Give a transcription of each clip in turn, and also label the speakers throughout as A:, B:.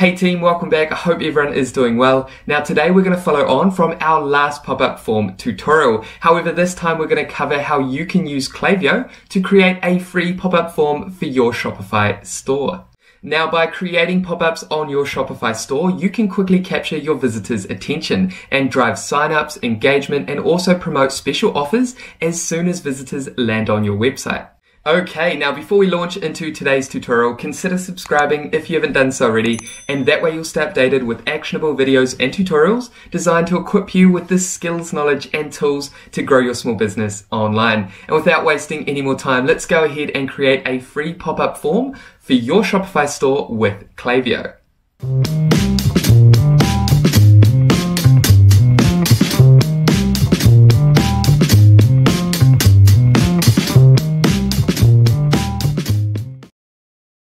A: Hey team, welcome back. I hope everyone is doing well. Now today we're going to follow on from our last pop-up form tutorial. However, this time we're going to cover how you can use Klaviyo to create a free pop-up form for your Shopify store. Now, by creating pop-ups on your Shopify store, you can quickly capture your visitors' attention and drive sign-ups, engagement, and also promote special offers as soon as visitors land on your website. Okay, now before we launch into today's tutorial, consider subscribing if you haven't done so already, and that way you'll stay updated with actionable videos and tutorials designed to equip you with the skills, knowledge, and tools to grow your small business online. And without wasting any more time, let's go ahead and create a free pop-up form for your Shopify store with Klaviyo.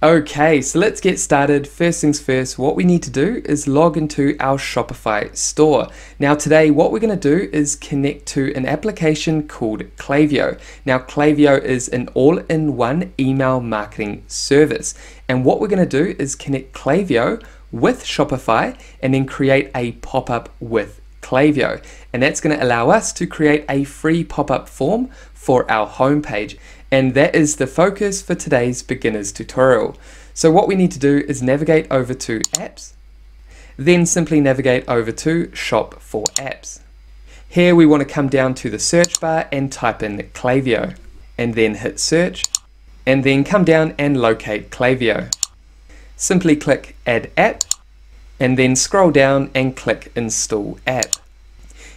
A: Okay, so let's get started. First things first, what we need to do is log into our Shopify store. Now today, what we're gonna do is connect to an application called Klaviyo. Now Klaviyo is an all-in-one email marketing service. And what we're gonna do is connect Klaviyo with Shopify and then create a pop-up with Klaviyo. And that's gonna allow us to create a free pop-up form for our homepage and that is the focus for today's beginners tutorial. So what we need to do is navigate over to apps, then simply navigate over to shop for apps. Here we want to come down to the search bar and type in Klaviyo and then hit search and then come down and locate Klaviyo. Simply click add app and then scroll down and click install app.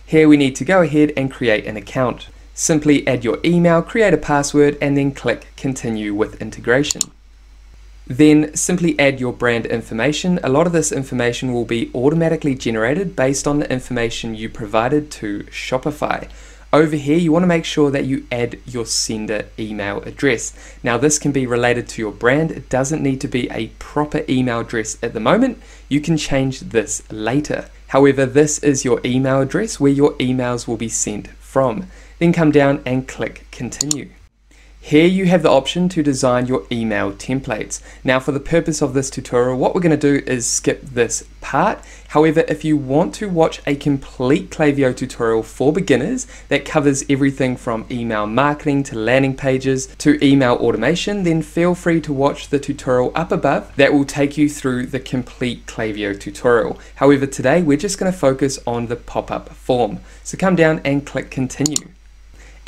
A: Here we need to go ahead and create an account. Simply add your email, create a password, and then click Continue with Integration. Then simply add your brand information. A lot of this information will be automatically generated based on the information you provided to Shopify. Over here, you want to make sure that you add your sender email address. Now, this can be related to your brand. It doesn't need to be a proper email address at the moment. You can change this later. However, this is your email address where your emails will be sent from then come down and click continue. Here you have the option to design your email templates. Now for the purpose of this tutorial, what we're going to do is skip this part. However, if you want to watch a complete Klaviyo tutorial for beginners that covers everything from email marketing to landing pages to email automation, then feel free to watch the tutorial up above that will take you through the complete Klaviyo tutorial. However, today we're just going to focus on the pop-up form. So come down and click continue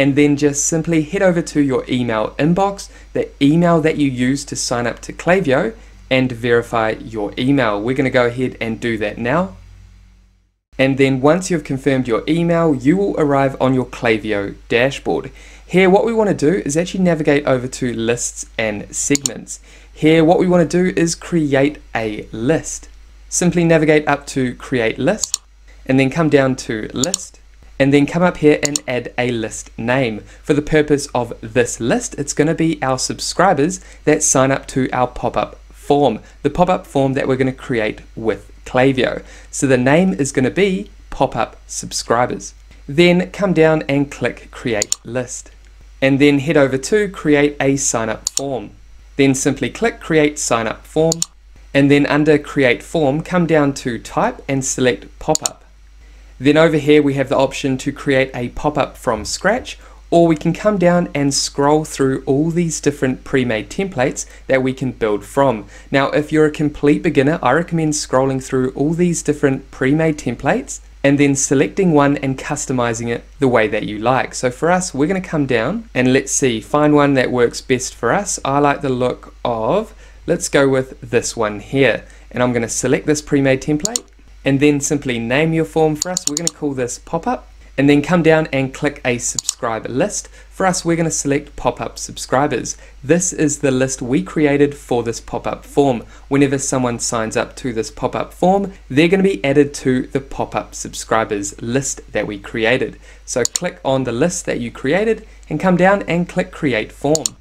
A: and then just simply head over to your email inbox, the email that you use to sign up to Klaviyo, and verify your email. We're going to go ahead and do that now. And then once you've confirmed your email, you will arrive on your Klaviyo dashboard. Here, what we want to do is actually navigate over to lists and segments. Here, what we want to do is create a list. Simply navigate up to create list and then come down to list and then come up here and add a list name. For the purpose of this list, it's going to be our subscribers that sign up to our pop-up form, the pop-up form that we're going to create with Klaviyo. So the name is going to be pop-up subscribers. Then come down and click create list and then head over to create a sign up form. Then simply click create sign up form and then under create form come down to type and select pop up. Then over here we have the option to create a pop-up from scratch or we can come down and scroll through all these different pre-made templates that we can build from. Now if you're a complete beginner I recommend scrolling through all these different pre-made templates and then selecting one and customizing it the way that you like. So for us, we're going to come down and let's see, find one that works best for us. I like the look of, let's go with this one here. And I'm going to select this pre-made template and then simply name your form for us. We're going to call this pop-up and then come down and click a subscriber list. For us, we're going to select pop-up subscribers. This is the list we created for this pop-up form. Whenever someone signs up to this pop-up form, they're going to be added to the pop-up subscribers list that we created. So click on the list that you created and come down and click create form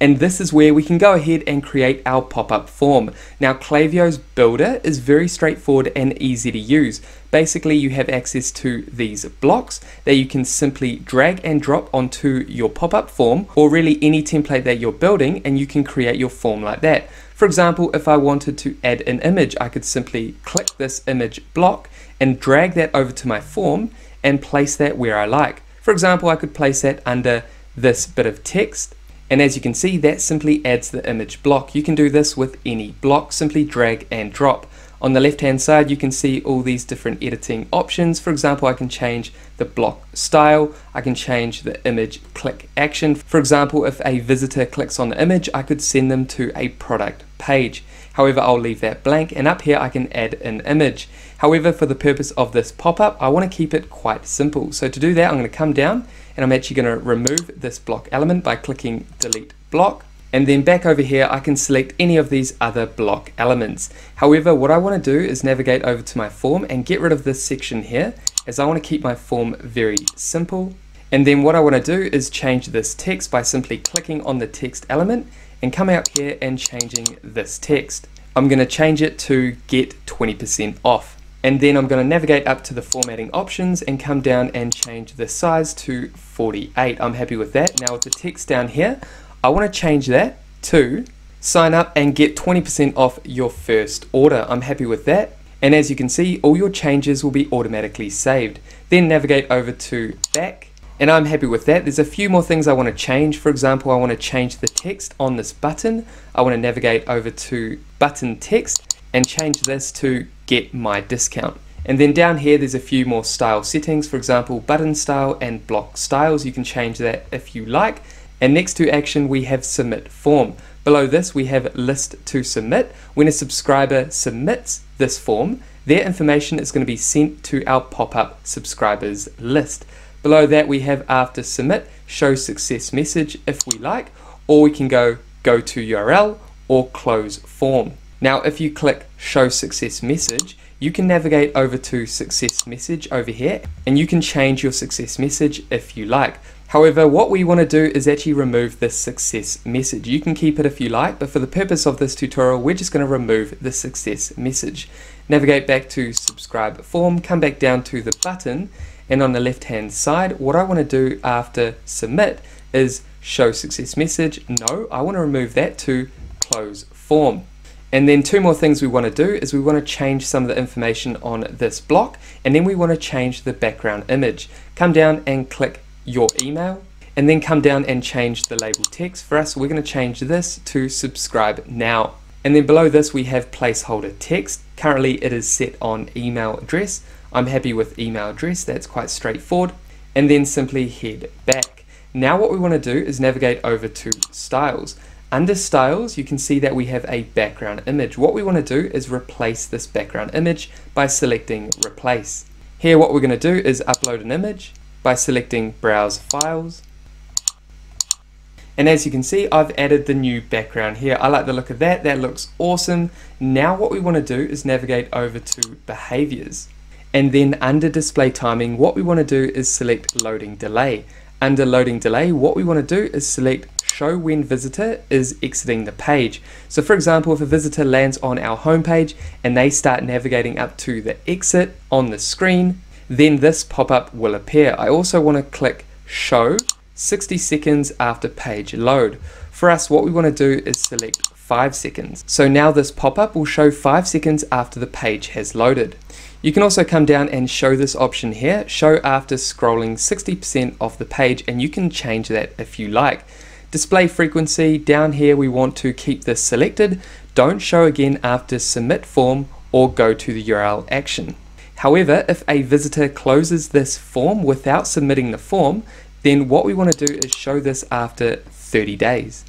A: and this is where we can go ahead and create our pop-up form. Now Klaviyo's builder is very straightforward and easy to use. Basically you have access to these blocks that you can simply drag and drop onto your pop-up form or really any template that you're building and you can create your form like that. For example, if I wanted to add an image, I could simply click this image block and drag that over to my form and place that where I like. For example, I could place that under this bit of text and as you can see that simply adds the image block. You can do this with any block, simply drag and drop. On the left hand side you can see all these different editing options. For example I can change the block style, I can change the image click action. For example if a visitor clicks on the image I could send them to a product page. However I'll leave that blank and up here I can add an image. However for the purpose of this pop-up I want to keep it quite simple. So to do that I'm going to come down and I'm actually going to remove this block element by clicking delete block and then back over here, I can select any of these other block elements. However, what I want to do is navigate over to my form and get rid of this section here, as I want to keep my form very simple. And then what I want to do is change this text by simply clicking on the text element and come out here and changing this text. I'm going to change it to get 20% off. And then I'm going to navigate up to the formatting options and come down and change the size to 48. I'm happy with that. Now with the text down here, I want to change that to sign up and get 20% off your first order. I'm happy with that. And as you can see, all your changes will be automatically saved. Then navigate over to back and I'm happy with that. There's a few more things I want to change. For example, I want to change the text on this button. I want to navigate over to button text and change this to get my discount. And then down here, there's a few more style settings. For example, button style and block styles. You can change that if you like. And next to action, we have submit form. Below this, we have list to submit. When a subscriber submits this form, their information is going to be sent to our pop-up subscribers list. Below that, we have after submit, show success message if we like, or we can go go to URL or close form. Now, if you click show success message, you can navigate over to success message over here and you can change your success message if you like. However, what we want to do is actually remove this success message. You can keep it if you like, but for the purpose of this tutorial, we're just going to remove the success message. Navigate back to subscribe form, come back down to the button, and on the left hand side, what I want to do after submit is show success message. No, I want to remove that to close form. And then two more things we want to do is we want to change some of the information on this block and then we want to change the background image. Come down and click your email and then come down and change the label text. For us, we're going to change this to subscribe now. And then below this, we have placeholder text. Currently, it is set on email address. I'm happy with email address. That's quite straightforward. And then simply head back. Now what we want to do is navigate over to styles. Under styles, you can see that we have a background image. What we want to do is replace this background image by selecting replace. Here, what we're going to do is upload an image by selecting Browse Files. And as you can see, I've added the new background here. I like the look of that. That looks awesome. Now what we want to do is navigate over to Behaviors. And then under Display Timing, what we want to do is select Loading Delay. Under Loading Delay, what we want to do is select Show when visitor is exiting the page. So for example, if a visitor lands on our homepage and they start navigating up to the exit on the screen, then this pop-up will appear. I also want to click show 60 seconds after page load. For us, what we want to do is select 5 seconds. So now this pop-up will show 5 seconds after the page has loaded. You can also come down and show this option here, show after scrolling 60% of the page, and you can change that if you like. Display frequency, down here we want to keep this selected. Don't show again after submit form or go to the URL action. However, if a visitor closes this form without submitting the form, then what we want to do is show this after 30 days.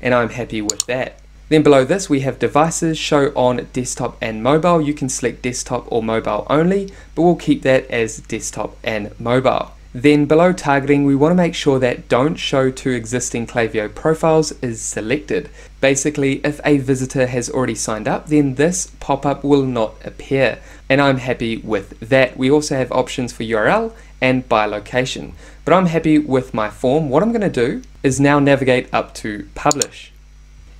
A: And I'm happy with that. Then below this we have devices show on desktop and mobile. You can select desktop or mobile only, but we'll keep that as desktop and mobile. Then below targeting, we want to make sure that don't show to existing Klaviyo profiles is selected. Basically, if a visitor has already signed up, then this pop-up will not appear. And I'm happy with that. We also have options for URL and by location. But I'm happy with my form. What I'm going to do is now navigate up to publish.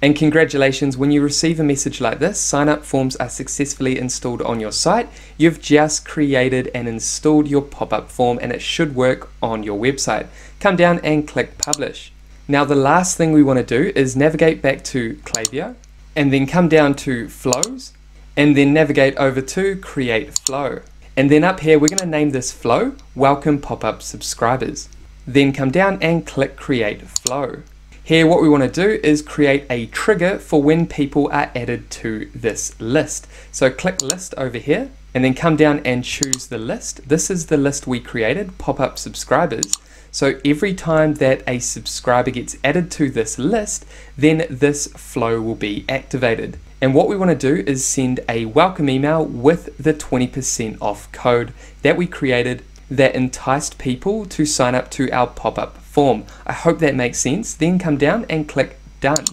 A: And congratulations, when you receive a message like this, sign up forms are successfully installed on your site. You've just created and installed your pop-up form and it should work on your website. Come down and click publish. Now the last thing we want to do is navigate back to Klaviyo and then come down to flows and then navigate over to create flow. And then up here, we're going to name this flow welcome pop-up subscribers. Then come down and click create flow. Here, what we want to do is create a trigger for when people are added to this list. So click list over here and then come down and choose the list. This is the list we created, pop-up subscribers. So every time that a subscriber gets added to this list, then this flow will be activated. And what we want to do is send a welcome email with the 20% off code that we created that enticed people to sign up to our pop-up form. I hope that makes sense. Then come down and click done.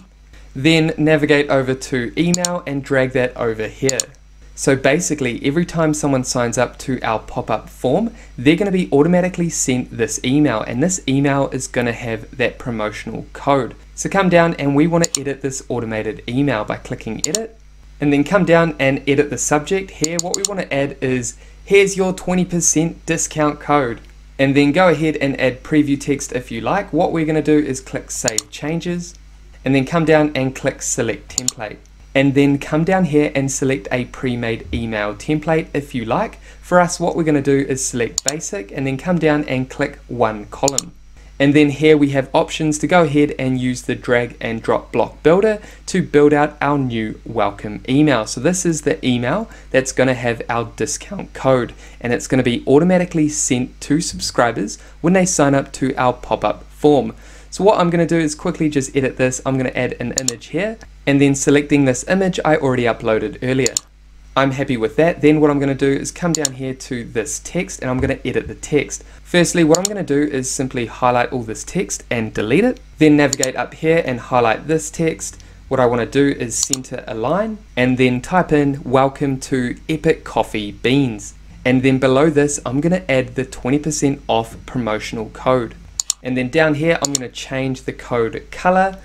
A: Then navigate over to email and drag that over here. So basically, every time someone signs up to our pop-up form, they're going to be automatically sent this email, and this email is going to have that promotional code. So come down and we want to edit this automated email by clicking edit, and then come down and edit the subject. Here, what we want to add is, here's your 20% discount code. And then go ahead and add preview text if you like. What we're going to do is click Save Changes, and then come down and click Select Template and then come down here and select a pre-made email template if you like. For us, what we're going to do is select basic and then come down and click one column. And then here we have options to go ahead and use the drag and drop block builder to build out our new welcome email. So this is the email that's going to have our discount code and it's going to be automatically sent to subscribers when they sign up to our pop-up form. So what I'm going to do is quickly just edit this. I'm going to add an image here and then selecting this image I already uploaded earlier. I'm happy with that. Then what I'm going to do is come down here to this text and I'm going to edit the text. Firstly, what I'm going to do is simply highlight all this text and delete it. Then navigate up here and highlight this text. What I want to do is center a line and then type in welcome to Epic Coffee Beans. And then below this, I'm going to add the 20% off promotional code. And then down here, I'm going to change the code color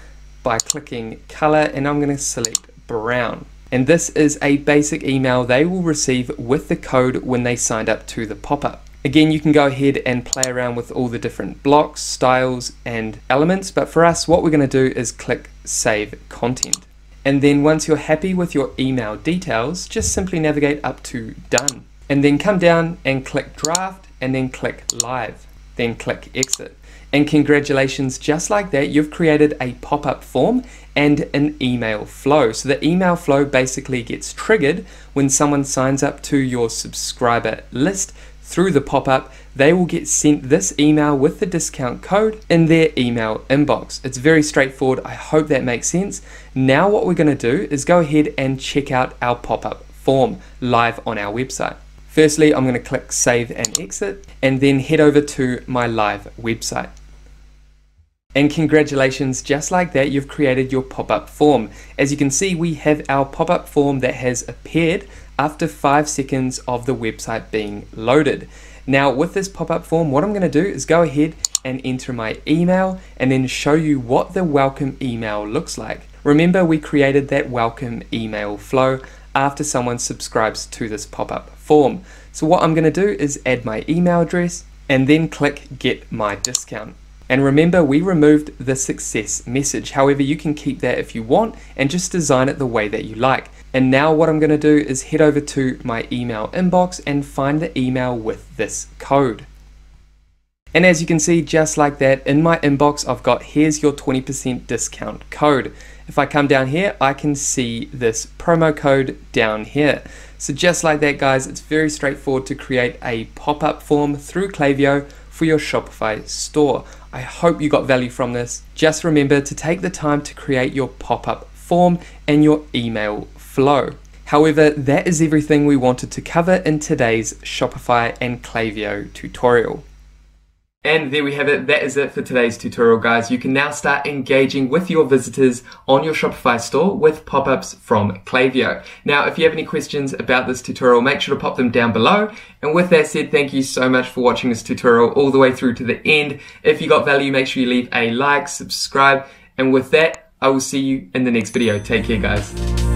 A: by clicking color and I'm going to select brown. And this is a basic email they will receive with the code when they signed up to the pop-up. Again, you can go ahead and play around with all the different blocks, styles, and elements, but for us, what we're going to do is click Save Content. And then once you're happy with your email details, just simply navigate up to Done. And then come down and click Draft, and then click Live. Then click Exit. And congratulations, just like that, you've created a pop-up form and an email flow. So the email flow basically gets triggered when someone signs up to your subscriber list through the pop-up, they will get sent this email with the discount code in their email inbox. It's very straightforward. I hope that makes sense. Now what we're going to do is go ahead and check out our pop-up form live on our website. Firstly, I'm going to click Save and Exit and then head over to my live website. And congratulations, just like that, you've created your pop-up form. As you can see, we have our pop-up form that has appeared after five seconds of the website being loaded. Now with this pop-up form, what I'm gonna do is go ahead and enter my email and then show you what the welcome email looks like. Remember we created that welcome email flow after someone subscribes to this pop-up form. So what I'm going to do is add my email address and then click get my discount. And remember we removed the success message. However, you can keep that if you want and just design it the way that you like. And now what I'm going to do is head over to my email inbox and find the email with this code. And as you can see, just like that, in my inbox, I've got here's your 20% discount code. If I come down here, I can see this promo code down here. So just like that guys, it's very straightforward to create a pop-up form through Klaviyo for your Shopify store. I hope you got value from this. Just remember to take the time to create your pop-up form and your email flow. However, that is everything we wanted to cover in today's Shopify and Klaviyo tutorial. And there we have it. That is it for today's tutorial, guys. You can now start engaging with your visitors on your Shopify store with pop-ups from Klaviyo. Now, if you have any questions about this tutorial, make sure to pop them down below. And with that said, thank you so much for watching this tutorial all the way through to the end. If you got value, make sure you leave a like, subscribe. And with that, I will see you in the next video. Take care, guys.